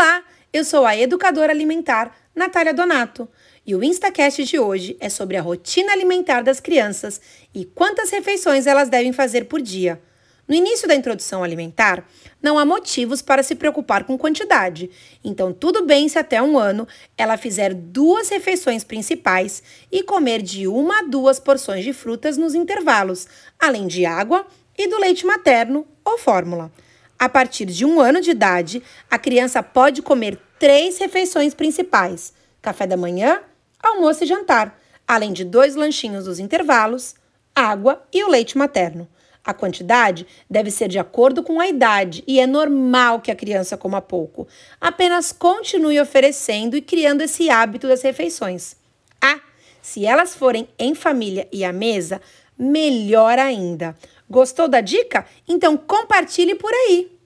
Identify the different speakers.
Speaker 1: Olá, eu sou a educadora alimentar Natália Donato e o Instacast de hoje é sobre a rotina alimentar das crianças e quantas refeições elas devem fazer por dia. No início da introdução alimentar, não há motivos para se preocupar com quantidade, então tudo bem se até um ano ela fizer duas refeições principais e comer de uma a duas porções de frutas nos intervalos, além de água e do leite materno ou fórmula. A partir de um ano de idade, a criança pode comer três refeições principais: café da manhã, almoço e jantar, além de dois lanchinhos nos intervalos, água e o leite materno. A quantidade deve ser de acordo com a idade e é normal que a criança coma pouco. Apenas continue oferecendo e criando esse hábito das refeições. Ah, se elas forem em família e à mesa, melhor ainda. Gostou da dica? Então compartilhe por aí.